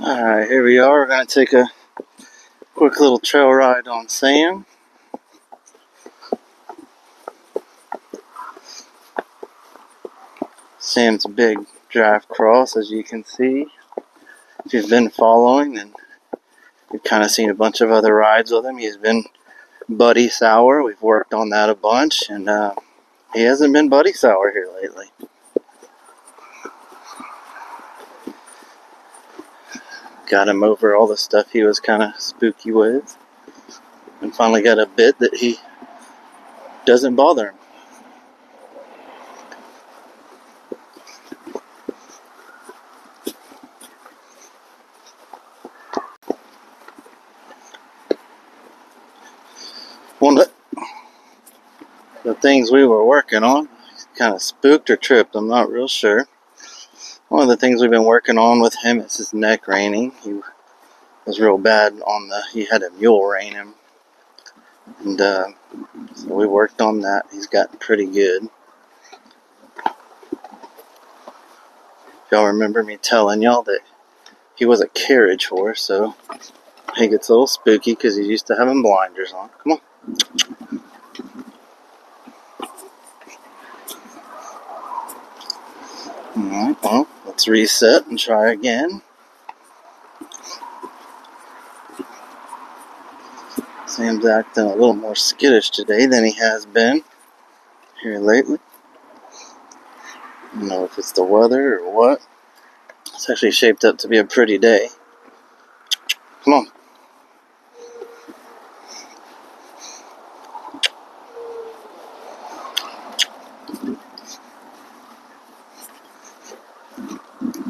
Alright, here we are. We're going to take a quick little trail ride on Sam. Sam's big draft cross, as you can see. If you've been following, then you've kind of seen a bunch of other rides with him. He's been Buddy Sour. We've worked on that a bunch, and uh, he hasn't been Buddy Sour here lately. Got him over all the stuff he was kind of spooky with. And finally got a bit that he doesn't bother him. One of the things we were working on kind of spooked or tripped, I'm not real sure one of the things we've been working on with him is his neck reining. He was real bad on the, he had a mule rein him. And uh, so we worked on that. He's gotten pretty good. Y'all remember me telling y'all that he was a carriage horse, so he gets a little spooky because he's used to having blinders on. Come on. Alright, well, let's reset and try again. Sam's acting a little more skittish today than he has been here lately. I don't know if it's the weather or what. It's actually shaped up to be a pretty day. Come on.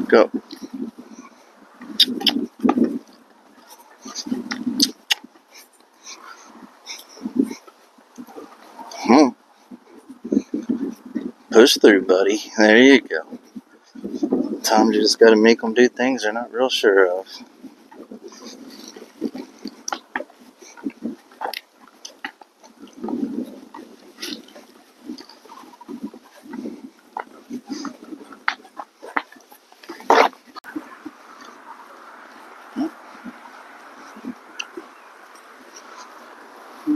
Go. Hmm. Push through, buddy. There you go. You just got to make them do things they're not real sure of.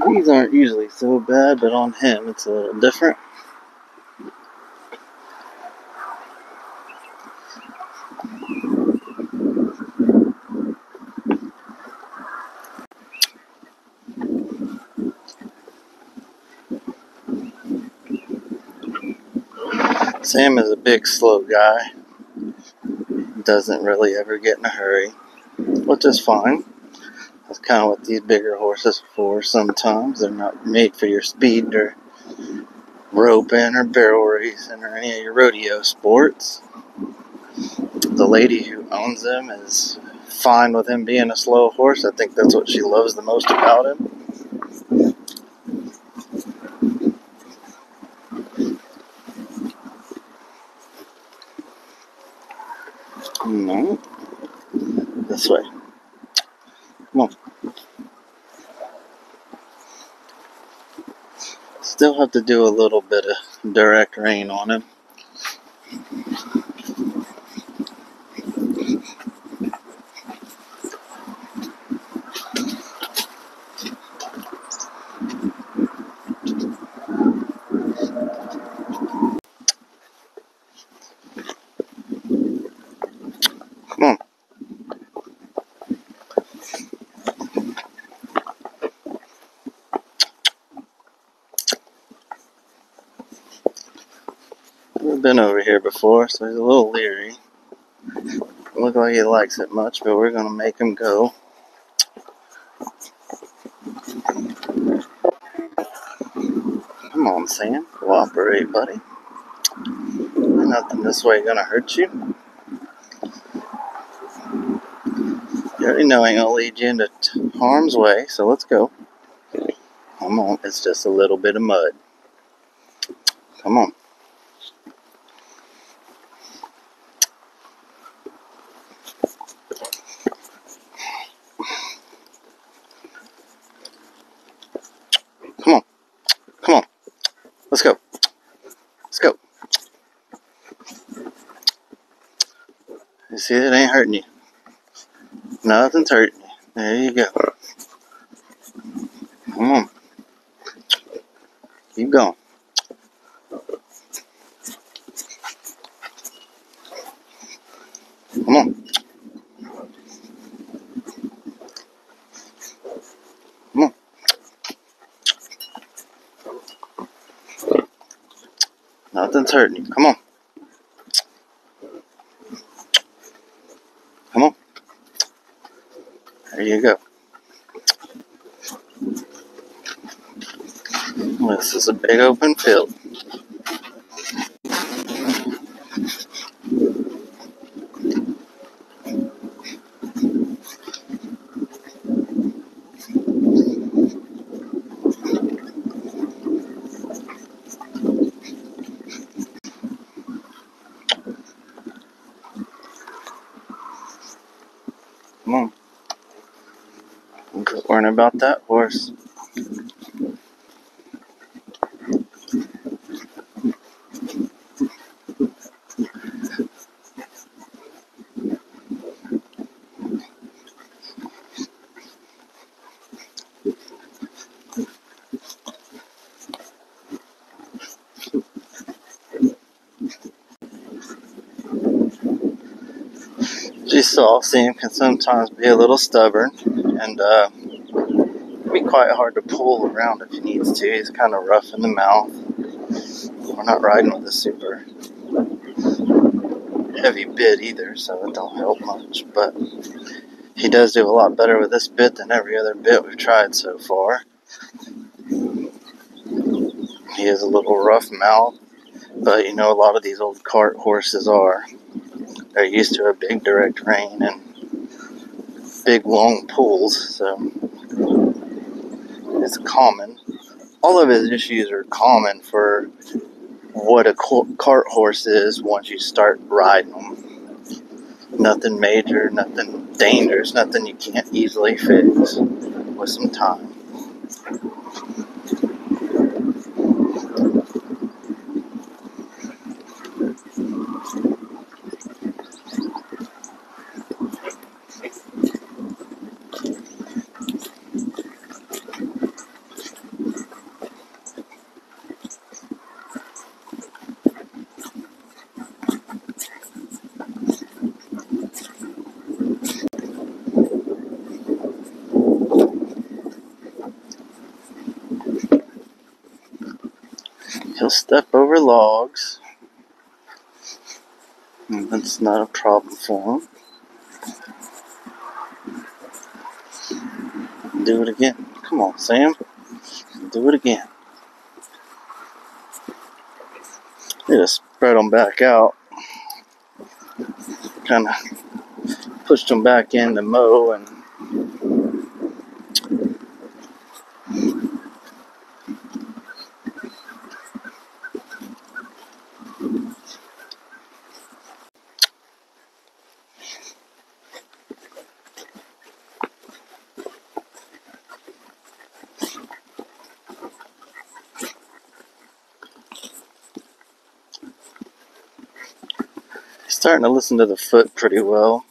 These aren't usually so bad, but on him it's a little different. Sam is a big, slow guy. Doesn't really ever get in a hurry, which is fine. Kind what these bigger horses for sometimes. They're not made for your speed or roping or barrel racing or any of your rodeo sports. The lady who owns them is fine with him being a slow horse. I think that's what she loves the most about him. No. This way. Come on. Have to do a little bit of direct rein on him. Been over here before, so he's a little leery. Look like he likes it much, but we're gonna make him go. Come on, Sam. Cooperate, buddy. Nothing this way gonna hurt you. You already know I ain't gonna lead you into harm's way, so let's go. Come on, it's just a little bit of mud. Come on. Come on. Let's go. Let's go. You see, it ain't hurting you. Nothing's hurting you. There you go. Come on. Keep going. Come on. Come on. Nothing's hurting you. Come on. Come on. There you go. This is a big open field. Come on. Worrying about that horse. You saw, Sam can sometimes be a little stubborn and uh, be quite hard to pull around if he needs to. He's kind of rough in the mouth. We're not riding with a super heavy bit either, so it don't help much. But he does do a lot better with this bit than every other bit we've tried so far. He has a little rough mouth, but you know a lot of these old cart horses are. They're used to a big direct rein and big long pulls, so common. All of his issues are common for what a cart horse is once you start riding them. Nothing major, nothing dangerous, nothing you can't easily fix with some time. He'll step over logs. That's not a problem for him. Do it again. Come on, Sam. Do it again. Just spread them back out. Kind of pushed them back in to mow and starting to listen to the foot pretty well.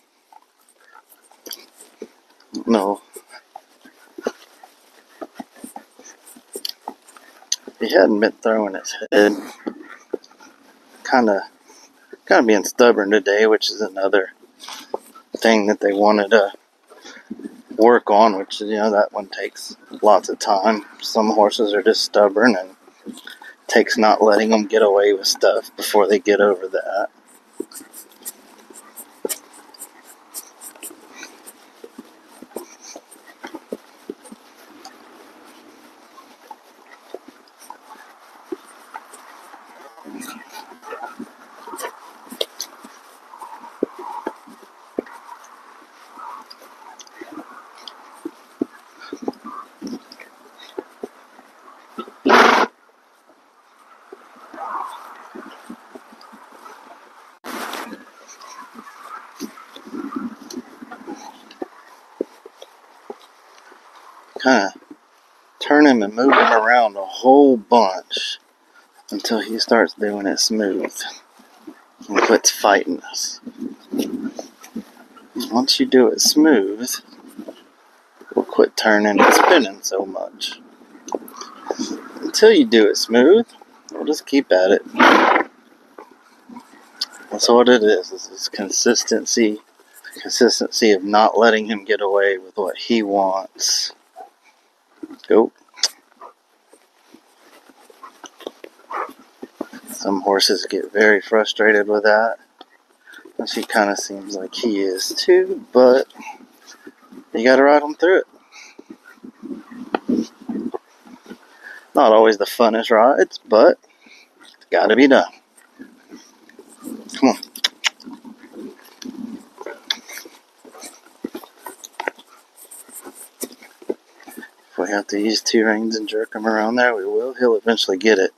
No. He hadn't been throwing his head. Kind of, kind of being stubborn today, which is another thing that they wanted to work on, which, you know, that one takes lots of time. Some horses are just stubborn and takes not letting them get away with stuff before they get over that. Kind of turn him and move him around a whole bunch until he starts doing it smooth and quits fighting us. once you do it smooth, we'll quit turning and spinning so much. Until you do it smooth, we'll just keep at it. That's what it is. It's consistency, consistency of not letting him get away with what he wants. Go. Some horses get very frustrated with that. And she kind of seems like he is too, but you gotta ride them through it. Not always the funnest rides, but it's gotta be done. Come on. We have to use two rings and jerk him around there, we will. He'll eventually get it.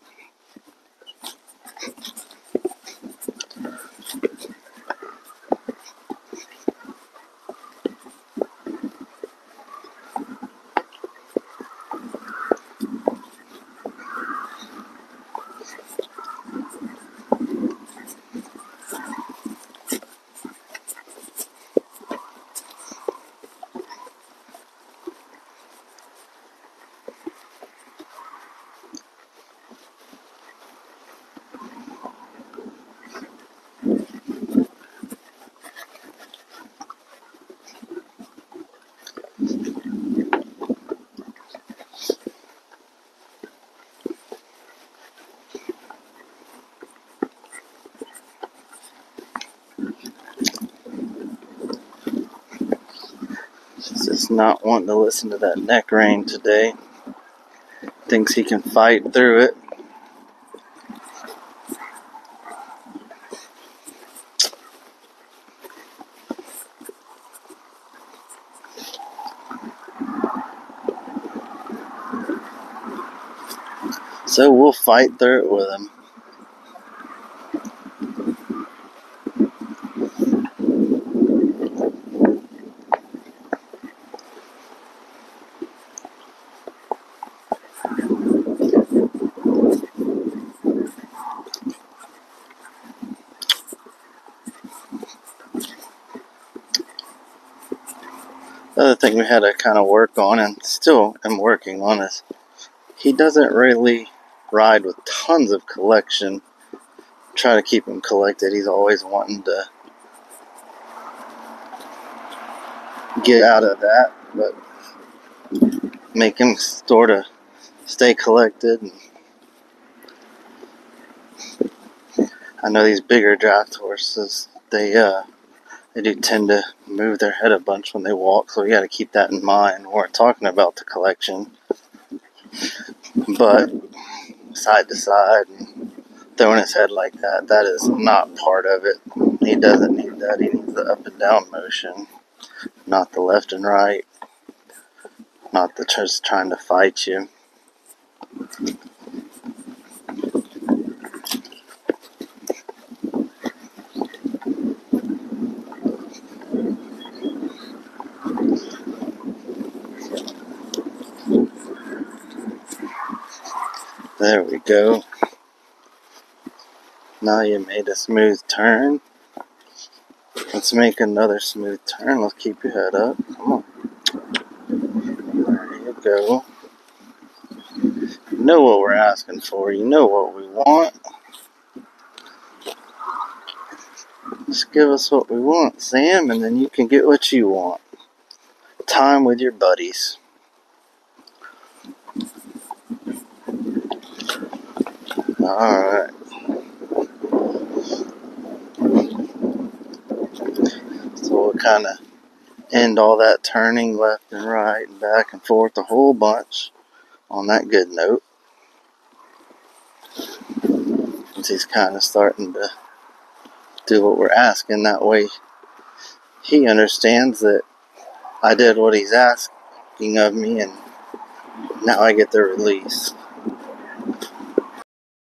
Not wanting to listen to that neck rein today. Thinks he can fight through it. So we'll fight through it with him. The other thing we had to kind of work on, and still am working on, is he doesn't really ride with tons of collection. Try to keep him collected. He's always wanting to get out of that, but make him sort of stay collected. I know these bigger draft horses, they uh, they do tend to move their head a bunch when they walk, so we got to keep that in mind we're talking about the collection. But side to side and throwing his head like that, that is not part of it. He doesn't need that. He needs the up and down motion, not the left and right, not the just trying to fight you. There we go. Now you made a smooth turn. Let's make another smooth turn. Let's keep your head up. Come on. There you go. You know what we're asking for. You know what we want. Just give us what we want, Sam, and then you can get what you want. Time with your buddies. Alright. So we'll kind of end all that turning left and right and back and forth a whole bunch on that good note. Since he's kind of starting to do what we're asking, that way he understands that I did what he's asking of me and now I get the release.